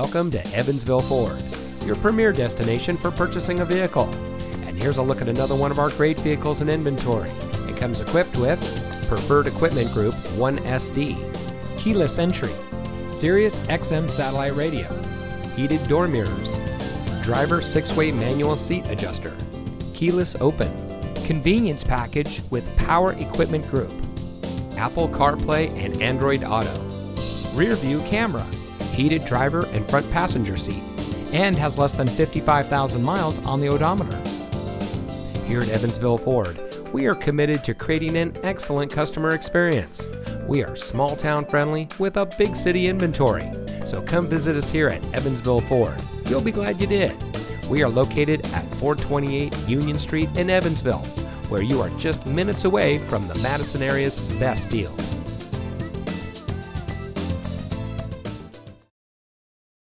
Welcome to Evansville Ford, your premier destination for purchasing a vehicle. And here's a look at another one of our great vehicles in inventory. It comes equipped with Preferred Equipment Group 1SD, keyless entry, Sirius XM satellite radio, heated door mirrors, driver six-way manual seat adjuster, keyless open, convenience package with Power Equipment Group, Apple CarPlay and Android Auto, rear view camera, heated driver and front passenger seat, and has less than 55,000 miles on the odometer. Here at Evansville Ford, we are committed to creating an excellent customer experience. We are small town friendly with a big city inventory. So come visit us here at Evansville Ford. You'll be glad you did. We are located at 428 Union Street in Evansville, where you are just minutes away from the Madison area's best deals.